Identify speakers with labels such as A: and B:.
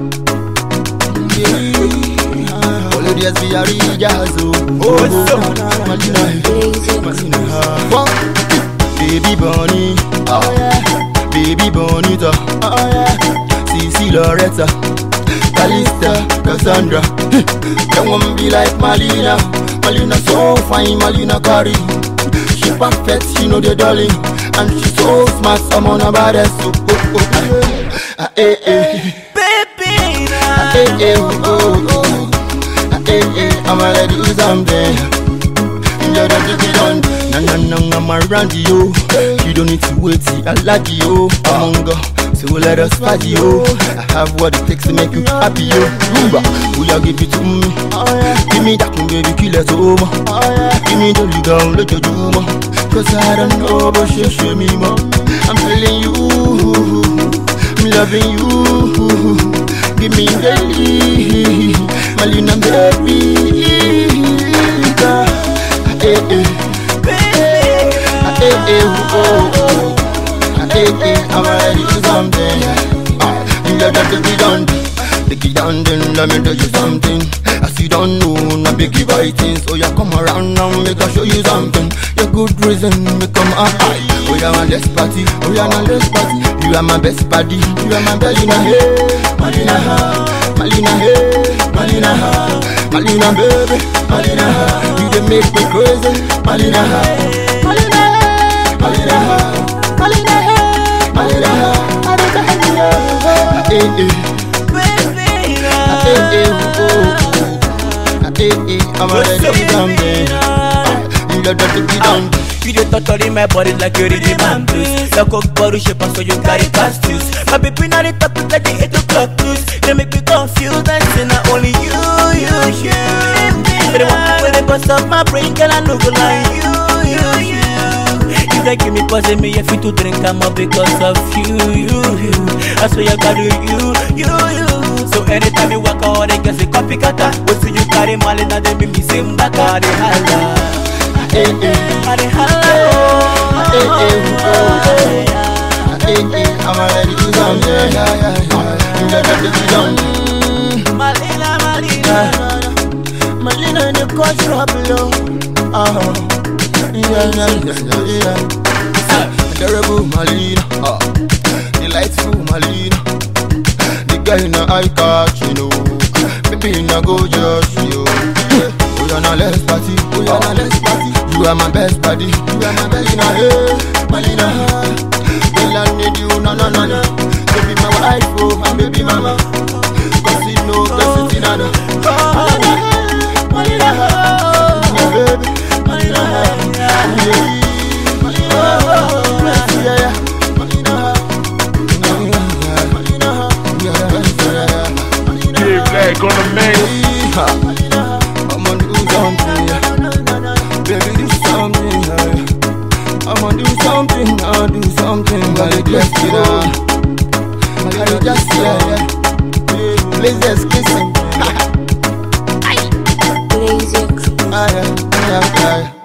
A: Oh. Oh? Marlina, Marlina, baby bunny, oh yeah, baby bonita, oh yeah, Cici Loretta, Calista, Cassandra, young one be like Marlina, Marlina so fine, Marlina carry, she perfect, she know the darling, and she so smart, I'm on badass, so oh oh, ah, ah, eh eh. Eh, eh, oh, oh, oh. Ah, eh, eh, I'ma let you do something. You don't have to be done. Na na na, I'm around you. You don't need to wait, I like you. Among us, so let us party, yo. I have what it takes to make you happy, yo. Rumba, will you give it to me? Give me that baby, kill it over. Give me the legal, let you do more. Cause I don't know, but she show me more. I'm feeling you, I'm loving you. Daily, Marlina. Ah, eh, eh. Ah, eh, eh, oh, oh, oh. Ah, eh, eh, I'm ready to. Ah, done. Take it down, then let me tell you something. As you don't know, biting. So oh, you come around now, make I show you something. Your good reason, me come up high. We are on this party, we are on this party. You are my best buddy, you are my Marlina, hey, Marlina, ha, Marlina, hey, Marlina, ha, Marlina, baby, Marlina, ha. You dey make me crazy, Marlina, ha, I'm to be something. Ah, You got to be done.
B: You dey torturing my body like you man blues coke bottle shape so you carry past juice My baby now the topic like the 8 o'clock news They make me confused and say not only you, you, you But the one with the bust of my brain girl I know go lie you, you, you. You dey give me pause me if you to drink I'm up because of you, you, you. I swear you you, you, you Hari mali na de bibi simba kari hala
A: Eh eh
B: Hari hala
A: Eh eh Eh eh I'm to Yeah yeah yeah to
B: Malina Malina
A: Malina ne trouble Ah Yeah yeah yeah yeah Terrible Malina. Delightful Malina The in the eye catch you know Baby, in a gorgeous, you. We are not less party, we are not less party. You are my best buddy, you are my best, Marlina, hey, Marlina. Girl, I need you, na na na na. Baby, my wife, oh, my baby mama.
C: Get back on the main.
A: I'ma do something. Baby, do something, yeah. I'ma do something, I'll do something. Gotta just get on. Gotta just, yeah, yeah. Please just kissing.
D: Lazy
A: Ah, yeah, yeah, yeah.